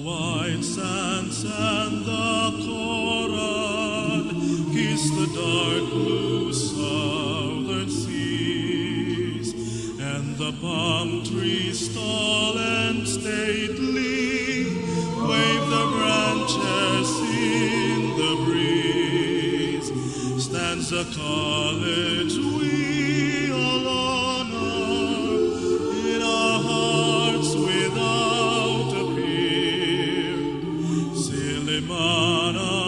white sands and the coral kiss the dark blue southern seas, and the palm trees tall and stately wave their branches in the breeze. Stands a college. semana.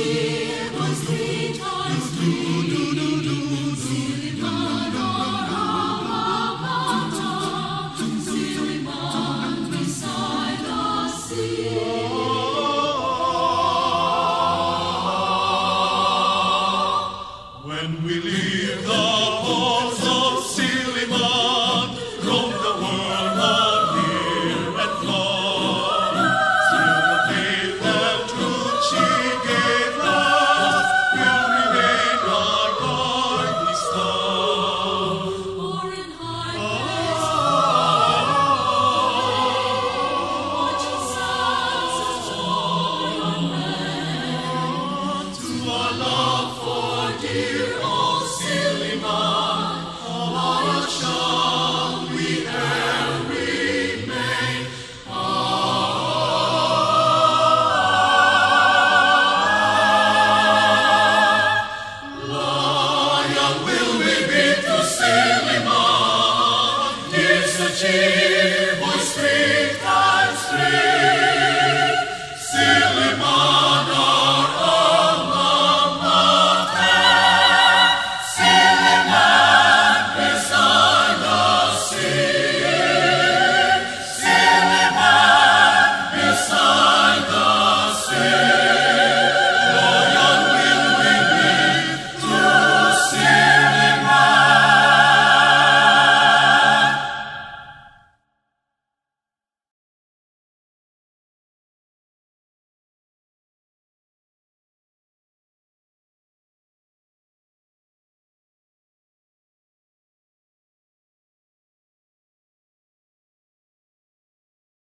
ti. Silliman, Silliman, Silliman,